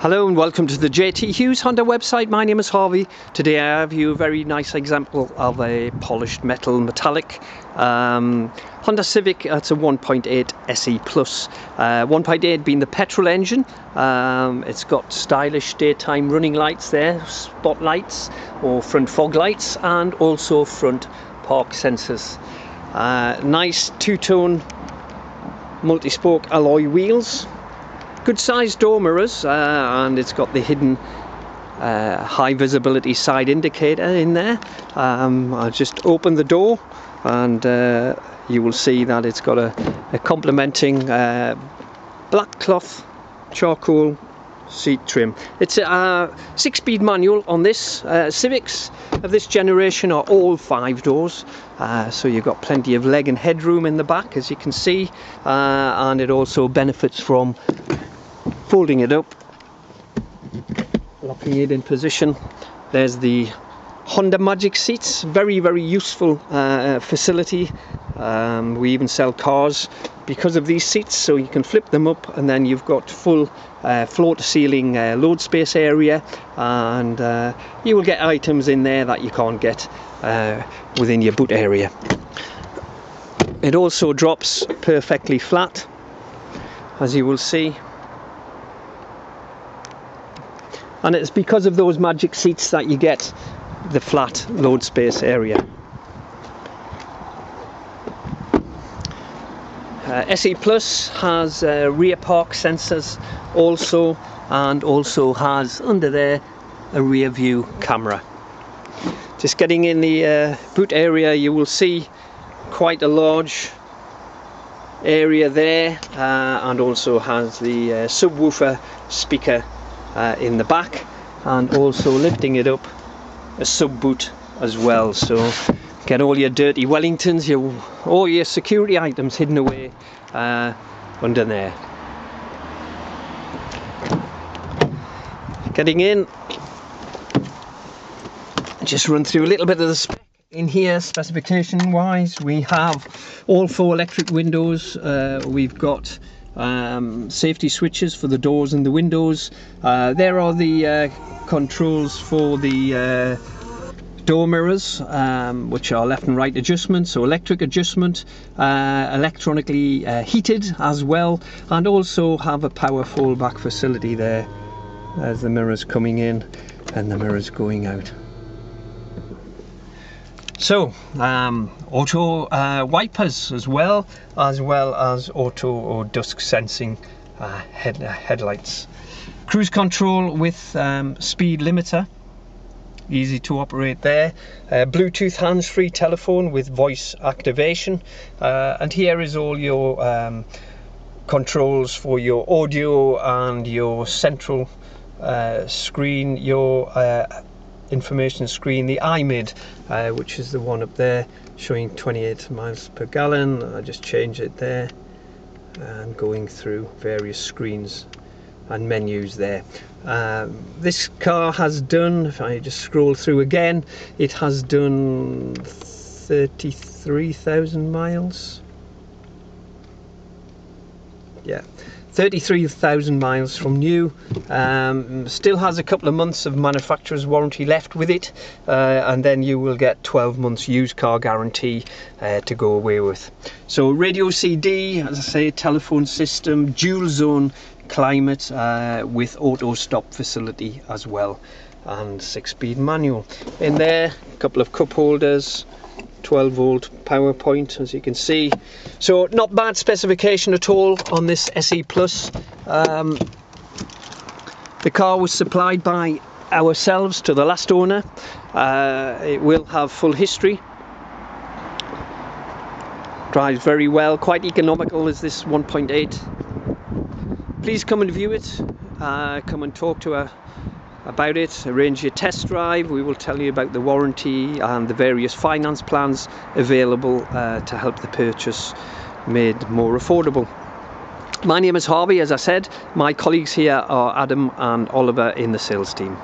Hello and welcome to the JT Hughes Honda website. My name is Harvey. Today I have you a very nice example of a polished metal metallic um, Honda Civic. It's a 1.8 SE Plus. Uh, 1.8 being the petrol engine. Um, it's got stylish daytime running lights there, spotlights or front fog lights and also front park sensors. Uh, nice two-tone multi-spoke alloy wheels good sized door mirrors uh, and it's got the hidden uh, high visibility side indicator in there um, I'll just open the door and uh, you will see that it's got a, a complementing uh, black cloth charcoal seat trim. It's a six-speed manual on this. Uh, Civics of this generation are all five doors, uh, so you've got plenty of leg and headroom in the back, as you can see, uh, and it also benefits from folding it up locking it in position. There's the Honda Magic seats very very useful uh, facility. Um, we even sell cars because of these seats so you can flip them up and then you've got full uh, floor to ceiling uh, load space area and uh, you will get items in there that you can't get uh, within your boot area. It also drops perfectly flat as you will see and it's because of those magic seats that you get the flat load space area. Uh, SE Plus has uh, rear park sensors also and also has under there a rear view camera. Just getting in the uh, boot area you will see quite a large area there uh, and also has the uh, subwoofer speaker uh, in the back and also lifting it up a sub boot as well. So get all your dirty Wellingtons your all your security items hidden away uh, under there. Getting in. Just run through a little bit of the spec in here specification wise we have all four electric windows. Uh, we've got um, safety switches for the doors and the windows. Uh, there are the uh, controls for the uh, door mirrors um, which are left and right adjustment so electric adjustment uh, electronically uh, heated as well and also have a power fallback facility there as the mirrors coming in and the mirrors going out so, um, auto uh, wipers as well, as well as auto or dusk sensing uh, head, uh, headlights. Cruise control with um, speed limiter, easy to operate there. Uh, Bluetooth hands-free telephone with voice activation, uh, and here is all your um, controls for your audio and your central uh, screen, your information screen, the iMid, uh, which is the one up there showing 28 miles per gallon. I just change it there and going through various screens and menus there. Um, this car has done, if I just scroll through again, it has done 33,000 miles. Yeah, 33,000 miles from new um, still has a couple of months of manufacturer's warranty left with it uh, and then you will get 12 months used car guarantee uh, to go away with. So radio CD as I say telephone system dual zone climate uh, with auto stop facility as well and six speed manual. In there a couple of cup holders 12 volt power point as you can see. So not bad specification at all on this SE Plus. Um, the car was supplied by ourselves to the last owner. Uh, it will have full history. Drives very well quite economical is this 1.8 please come and view it. Uh, come and talk to a about it, arrange your test drive. We will tell you about the warranty and the various finance plans available uh, to help the purchase made more affordable. My name is Harvey, as I said. My colleagues here are Adam and Oliver in the sales team.